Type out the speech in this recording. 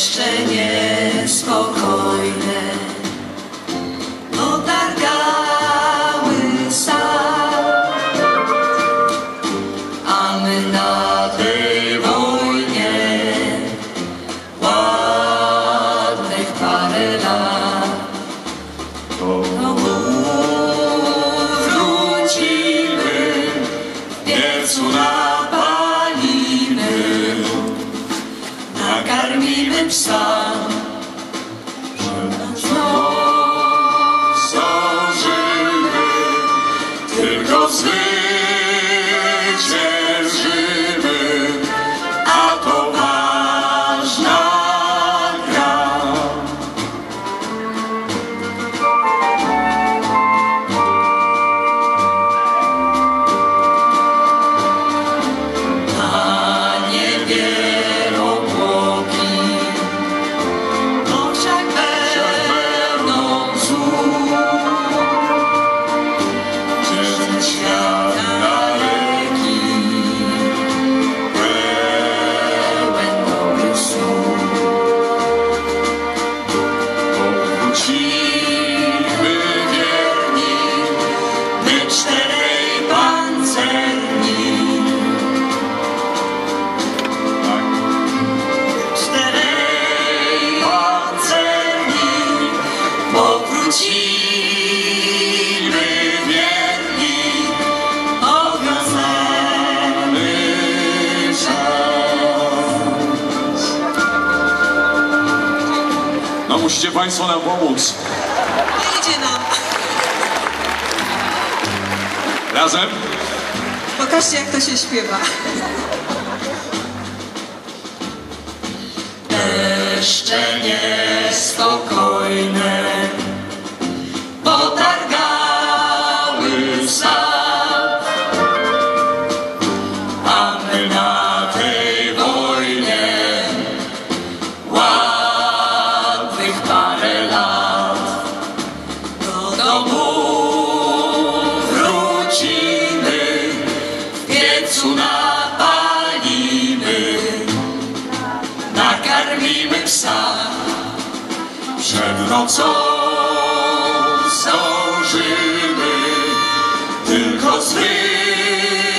deszcze niespokojne Otargały sad A my na tej wojnie Ładnych parę lat. To wrócimy W piecu napalimy Psa Znów zdążymy Tylko zwyciężymy 是。No musicie Państwo nam pomóc. Idzie nam. Razem? Pokażcie, jak to się śpiewa. Deszcze niespokojne piecu napalimy nakarmimy psa. Przed nocą zdążymy, tylko zwyciężymy.